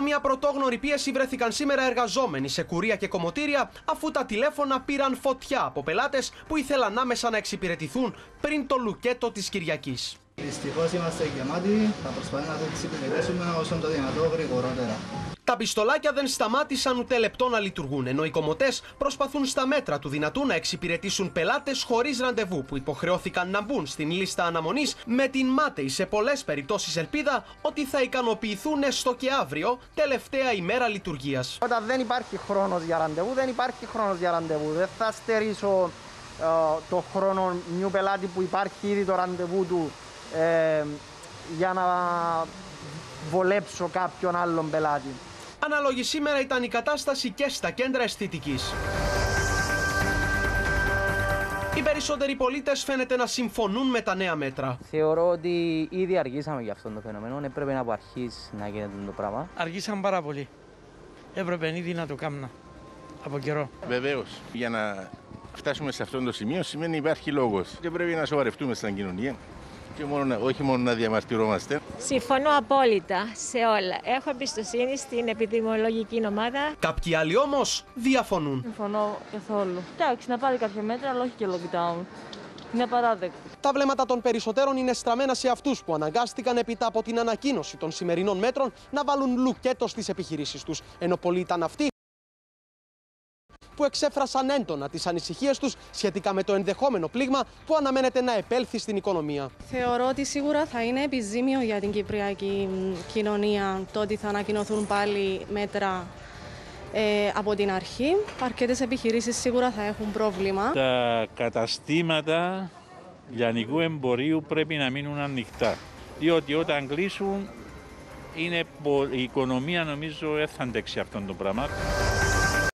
Υπό μια πρωτόγνωρη πίεση βρέθηκαν σήμερα εργαζόμενοι σε κουρία και κομμωτήρια αφού τα τηλέφωνα πήραν φωτιά από πελάτες που ήθελαν άμεσα να εξυπηρετηθούν πριν το λουκέτο της Κυριακής. Δυστυχώς είμαστε γεμάτοι. Θα προσπαθήσουμε να το εξυπηρετήσουμε όσο το δυνατό γρηγορότερα. Τα πιστολάκια δεν σταμάτησαν ούτε λεπτό να λειτουργούν, ενώ οι κομμωτές προσπαθούν στα μέτρα του δυνατού να εξυπηρετήσουν πελάτες χωρίς ραντεβού που υποχρεώθηκαν να μπουν στην λίστα αναμονής με την μάταιη σε πολλές περιπτώσεις ελπίδα ότι θα ικανοποιηθούν έστω και αύριο, τελευταία ημέρα λειτουργίας. Όταν δεν υπάρχει χρόνος για ραντεβού, δεν υπάρχει χρόνος για ραντεβού. Δεν θα στερήσω ε, το χρόνο νιου πελάτη που υπάρχει ήδη το ραντεβού του ε, για να βολέψω κάποιον άλλον πελάτη. Ανάλογη σήμερα ήταν η κατάσταση και στα κέντρα αισθητικής. Οι περισσότεροι πολίτες φαίνεται να συμφωνούν με τα νέα μέτρα. Θεωρώ ότι ήδη αργήσαμε για αυτό το φαινόμενο. Έπρεπε από αρχή να γίνεται το πράγμα. Αργήσαμε πάρα πολύ. Έπρεπε ήδη να το κάνουμε από καιρό. Βεβαίως. Για να φτάσουμε σε αυτό το σημείο σημαίνει υπάρχει λόγος. Και πρέπει να σοβαρευτούμε στην κοινωνία και μόνο, όχι μόνο να διαμαρτυρόμαστε. Συμφωνώ απόλυτα σε όλα. Έχω εμπιστοσύνη στην επιδημιολογική ομάδα. Κάποιοι άλλοι όμως διαφωνούν. Συμφωνώ καθόλου. Εντάξει, να πάρει κάποια μέτρα, αλλά όχι και lockdown. Είναι απαράδεκτο. Τα βλέμματα των περισσότερων είναι στραμμένα σε αυτούς που αναγκάστηκαν έπειτα από την ανακοίνωση των σημερινών μέτρων να βάλουν λουκέτο στις επιχειρήσεις τους. Ενώ πολλοί ήταν αυτοί που εξέφρασαν έντονα τις ανησυχίες τους σχετικά με το ενδεχόμενο πλήγμα που αναμένεται να επέλθει στην οικονομία. Θεωρώ ότι σίγουρα θα είναι επιζήμιο για την κυπριακή κοινωνία το ότι θα ανακοινωθούν πάλι μέτρα ε, από την αρχή. Αρκετές επιχειρήσεις σίγουρα θα έχουν πρόβλημα. Τα καταστήματα λιανικού εμπορίου πρέπει να μείνουν ανοιχτά. Διότι όταν κλείσουν είναι, η οικονομία νομίζω δεν θα αντέξει αυτόν τον πράγμα.